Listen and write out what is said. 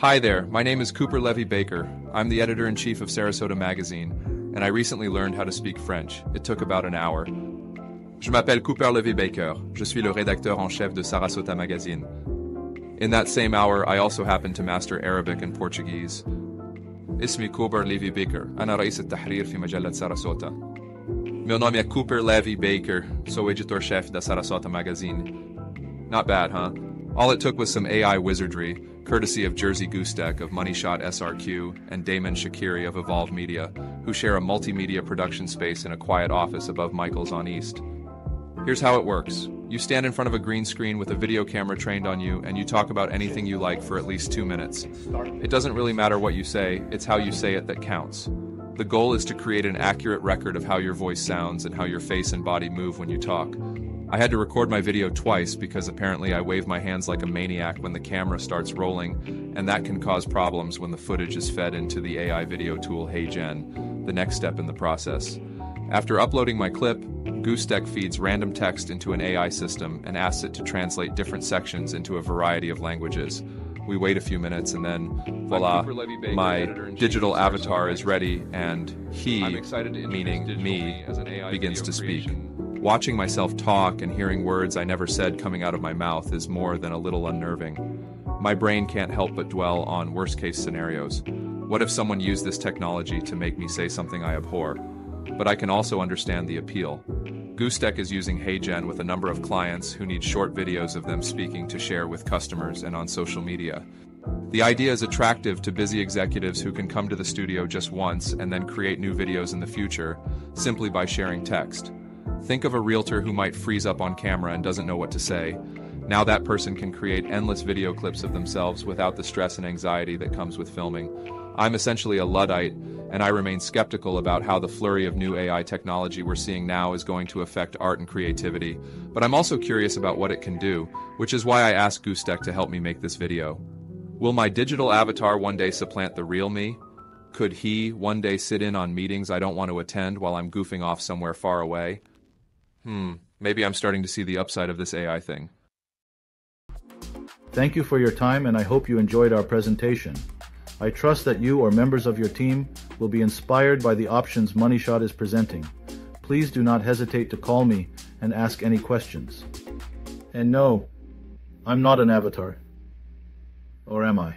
Hi there, my name is Cooper Levey-Baker. I'm the editor in chief of Sarasota Magazine, and I recently learned how to speak French. It took about an hour. Je m'appelle Cooper Levey-Baker. Je suis le rédacteur en chef de Sarasota Magazine. In that same hour, I also happened to master Arabic and Portuguese. Ismi Cooper Levey-Baker. Ana رئيس tahrir fi مجلة Sarasota. Meu nome é Cooper Levey-Baker, sou editor-chefe da Sarasota Magazine. Not bad, huh? All it took was some AI wizardry, courtesy of Jerzy Gustek of Money Shot SRQ and Damon Shakiri of Evolve Media, who share a multimedia production space in a quiet office above Michael's on East. Here's how it works. You stand in front of a green screen with a video camera trained on you, and you talk about anything you like for at least two minutes. It doesn't really matter what you say, it's how you say it that counts. The goal is to create an accurate record of how your voice sounds and how your face and body move when you talk. I had to record my video twice because apparently I wave my hands like a maniac when the camera starts rolling, and that can cause problems when the footage is fed into the AI video tool HeyGen, the next step in the process. After uploading my clip, Gustek feeds random text into an AI system and asks it to translate different sections into a variety of languages. We wait a few minutes and then, voila, my digital avatar is ready and he, meaning me, begins to speak. Watching myself talk and hearing words I never said coming out of my mouth is more than a little unnerving. My brain can't help but dwell on worst case scenarios. What if someone used this technology to make me say something I abhor? but I can also understand the appeal. Gustek is using HeyGen with a number of clients who need short videos of them speaking to share with customers and on social media. The idea is attractive to busy executives who can come to the studio just once and then create new videos in the future simply by sharing text. Think of a realtor who might freeze up on camera and doesn't know what to say. Now that person can create endless video clips of themselves without the stress and anxiety that comes with filming. I'm essentially a Luddite, and I remain skeptical about how the flurry of new AI technology we're seeing now is going to affect art and creativity, but I'm also curious about what it can do, which is why I asked Gustek to help me make this video. Will my digital avatar one day supplant the real me? Could he one day sit in on meetings I don't want to attend while I'm goofing off somewhere far away? Hmm, maybe I'm starting to see the upside of this AI thing. Thank you for your time and I hope you enjoyed our presentation. I trust that you or members of your team will be inspired by the options MoneyShot is presenting. Please do not hesitate to call me and ask any questions. And no, I'm not an avatar. Or am I?